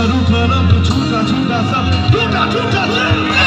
पर उठा रब छूटा छूटा सब छूटा छूटा सब